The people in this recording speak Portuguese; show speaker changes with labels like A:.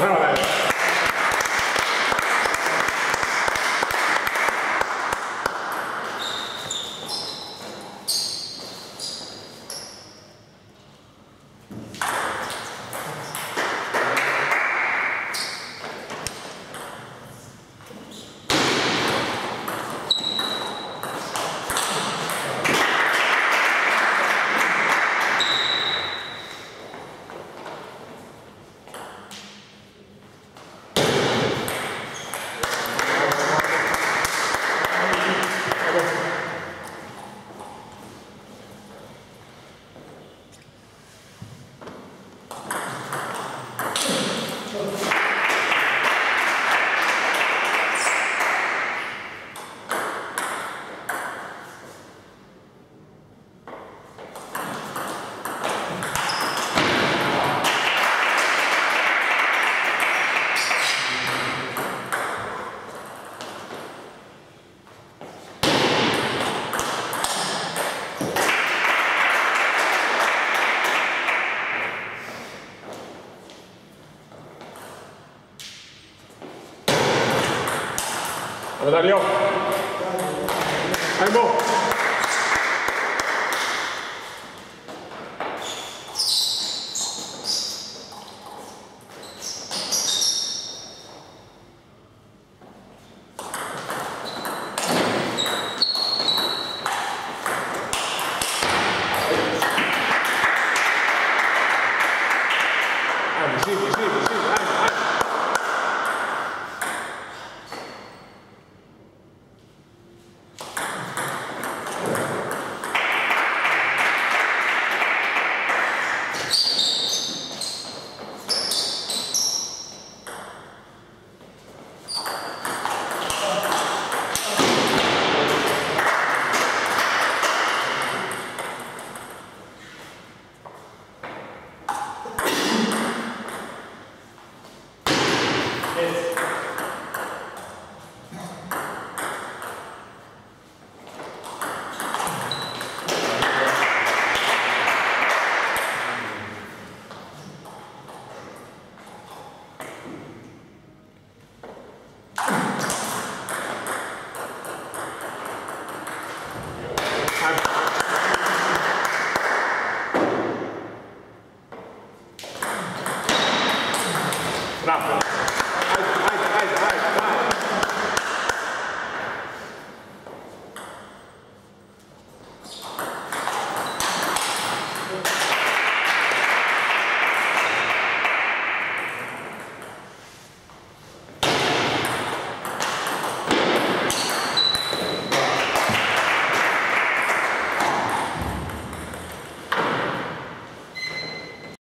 A: I don't know. Vai, Daniel. Vai, irmão.